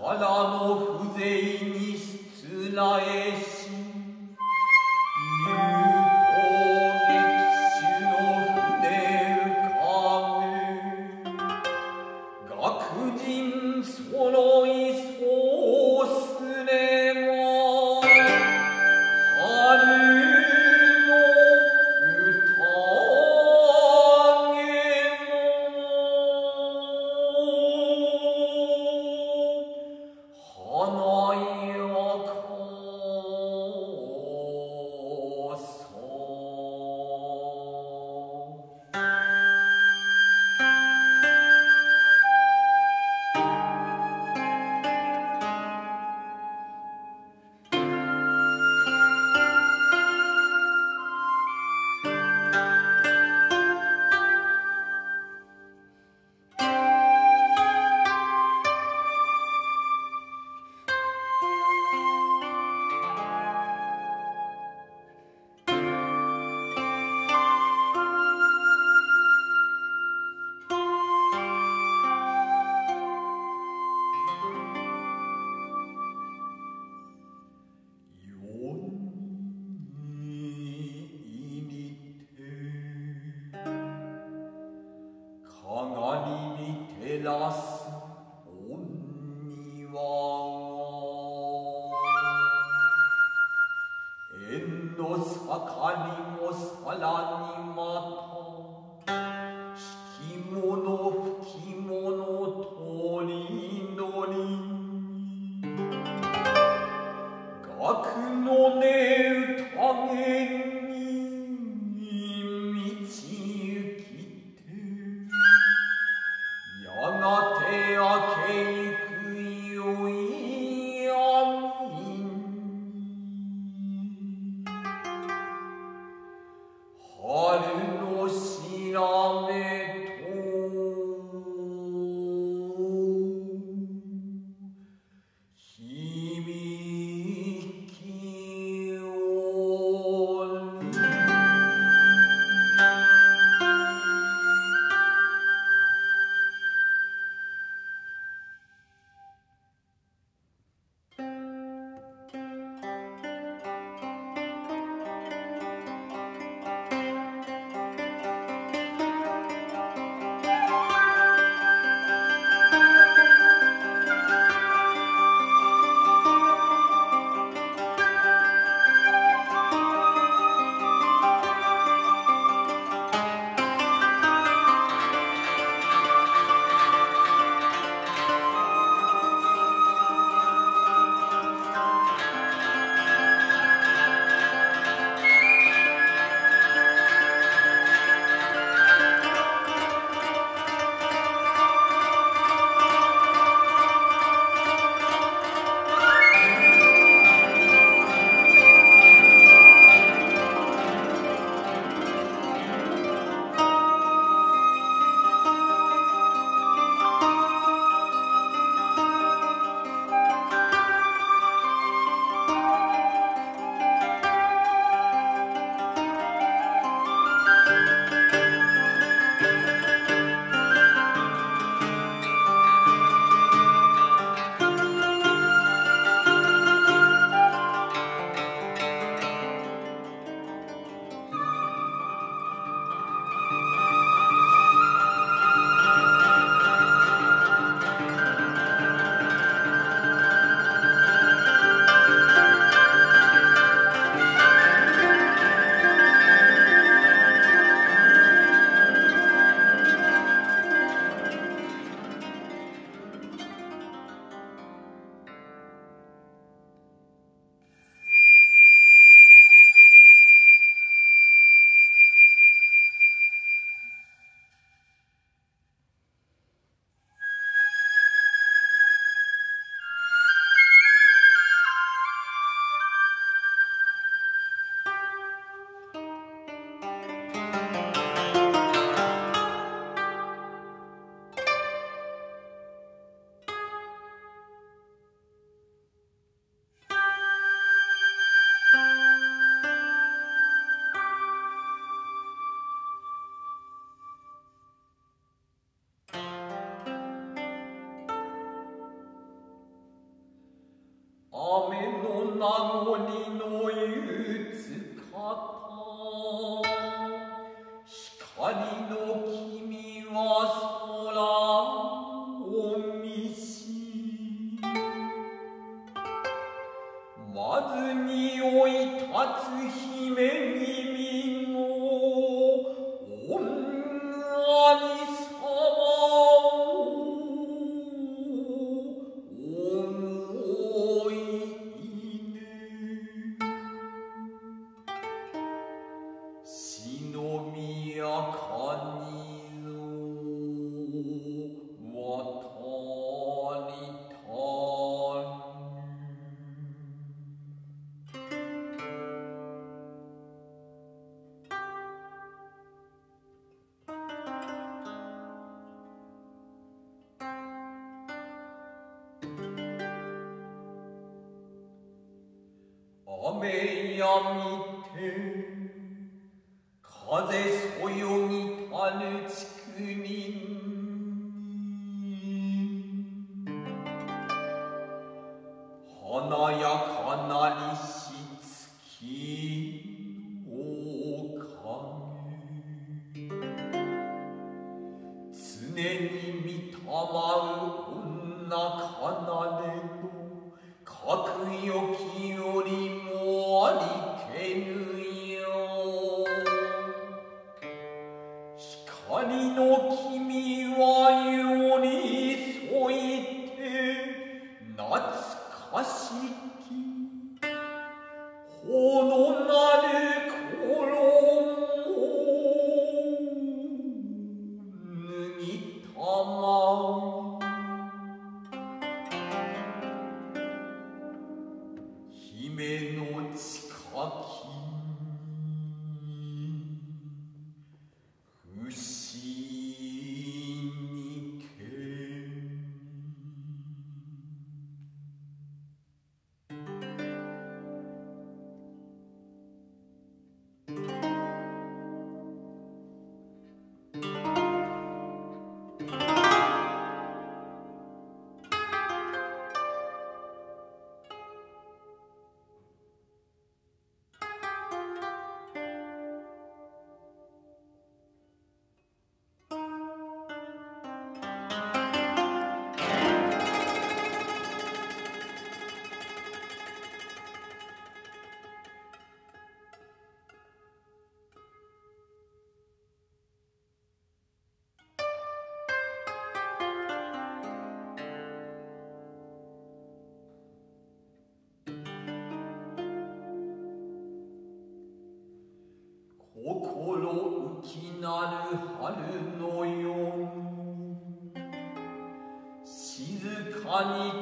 藁の風情にしつらえし雨やみて風そよぎたぬちくに心浮きなる春の夜。静かに